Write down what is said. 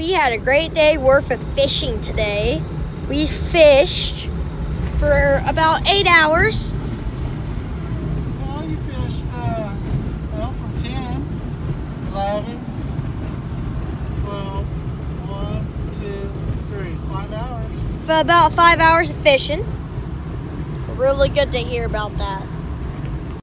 we had a great day worth of fishing today. We fished for about eight hours. Well, you fished, uh, well, from 10, 11, 12, 1, 2, 3, 5 hours. For about five hours of fishing. Really good to hear about that.